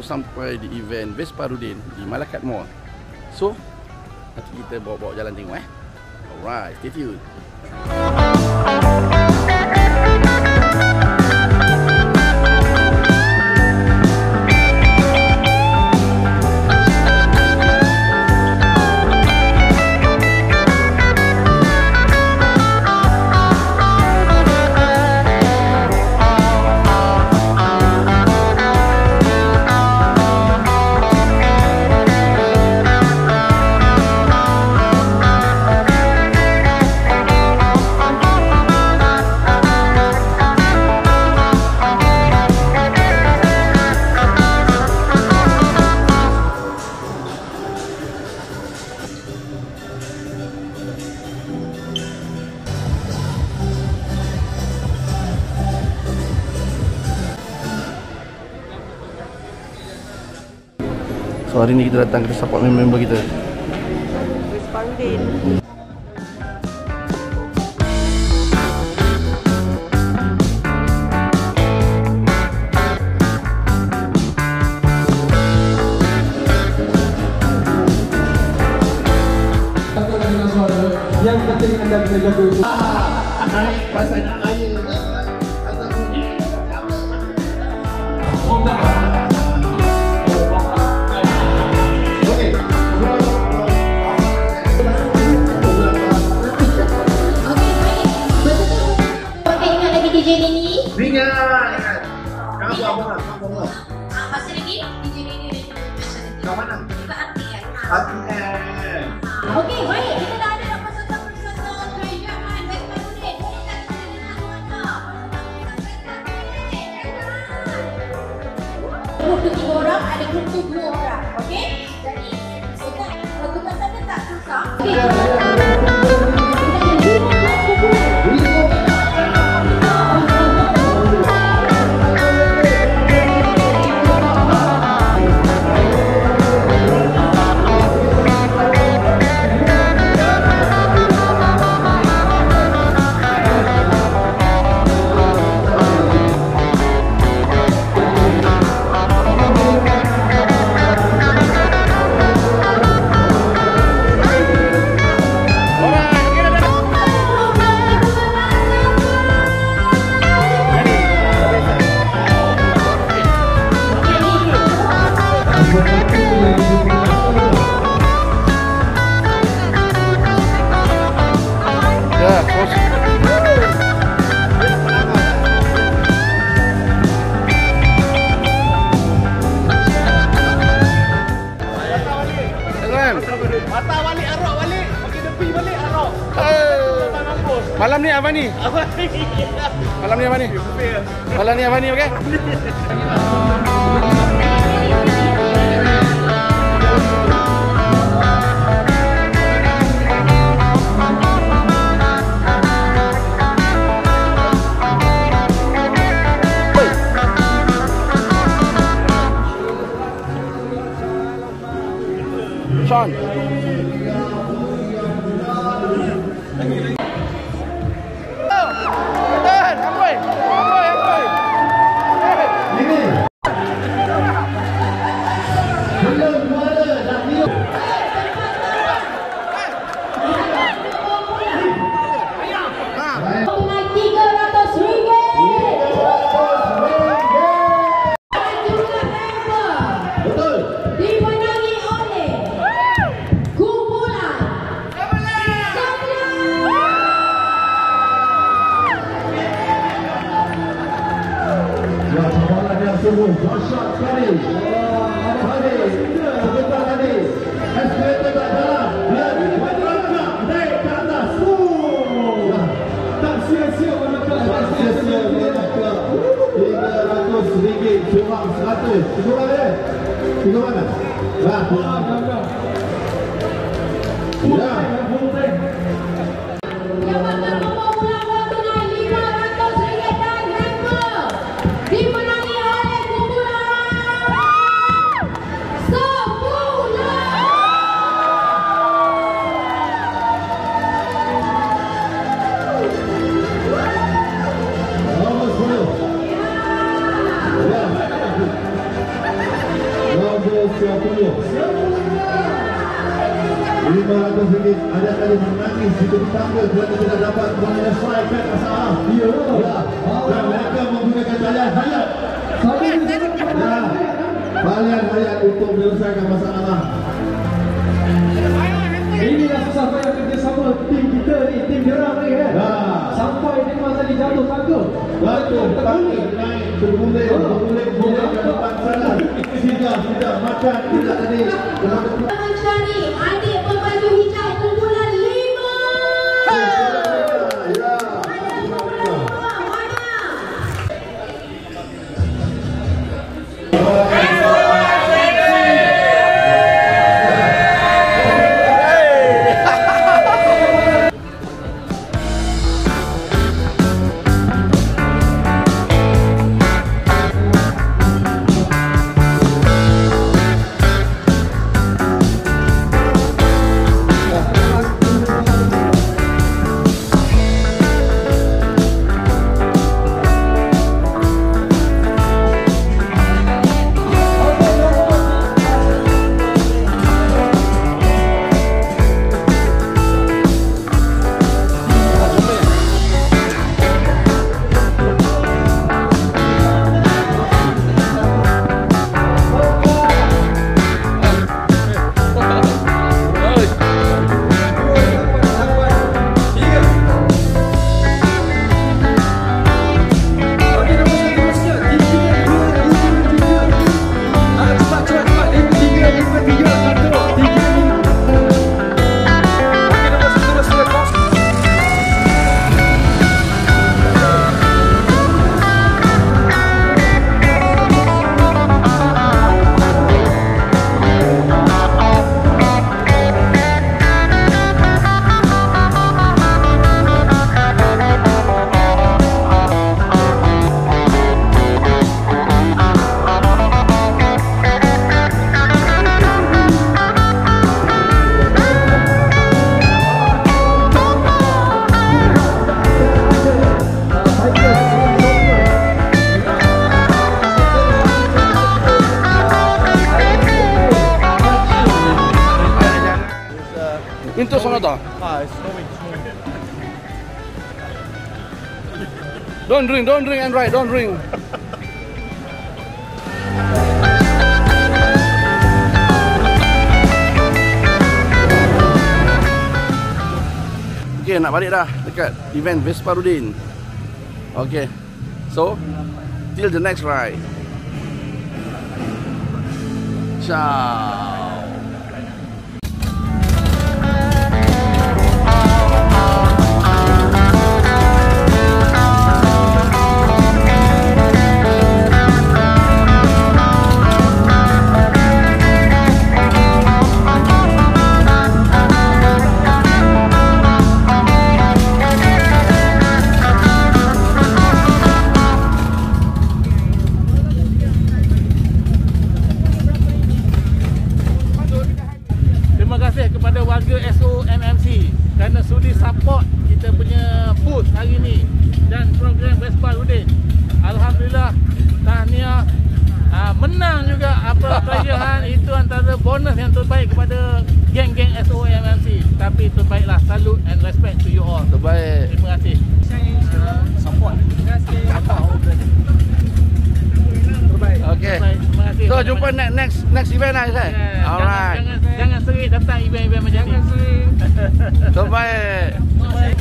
baru sampai di event Vesparudin di Malakat Mall. So, nanti kita bawa-bawa jalan tengok eh. Alright, stay tuned. So hari ni kita datang kita support member kita. Responding. Yang penting anda kena jaga itu. Okey, hati kan? Okey, baik. Kita dah ada peserta-peserta kerajaan Western Unit. Tu tiga orang, ada grup tu dua orang. Okey? Jadi, kita lakukan tanda tak susah. Okey. Malam ni apa ni? Malam ni apa ni? Malam ni apa ni, okey? Ke atas. Oh. Tak sia-sia melangkah. Tak sia-sia melangkah. RM300 curang 100. Tiga mana? eh? Tiga mana? Nah, Ya. yang ada kali menangis jika dipanggil kerana tidak dapat menyelesaikan masalah. Ya. ya. Dan mereka menggunakan talian hayat. Ya. Talian hayat untuk menyelesaikan masalah. Inilah susah payah kerjasama tim kita ni, tim diorang ni kan. Ya. Sampai memang tadi jatuh tangga. Betul, panggil naik berguling, berguling, guling ke depan sana. Sudah, sudah makan, tidak tadi. Don't drink, don't drink and ride, don't drink. Okay, nak balik dah dekat event Vesparudin. Okay. So, till the next ride. Ciao. Menang juga apa kelahiran itu antara bonus yang terbaik kepada geng-geng SOMMC. Tapi terbaiklah salut and respect to you all. Terbaik. Terima kasih. Support. Terima kasih. Okay. Terbaik. Terima kasih. So, jumpa next next next event lah, Isai. Yeah, Alright. Jangan, jangan, jangan sering datang event-event macam ni. Jangan sering. Terbaik. Terbaik.